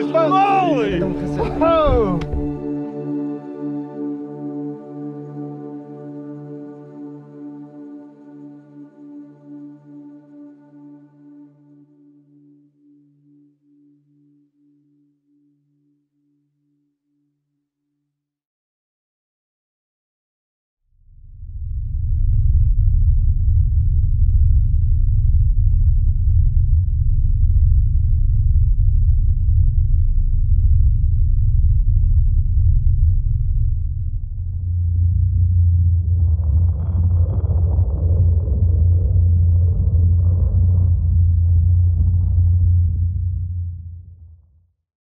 Holy moly!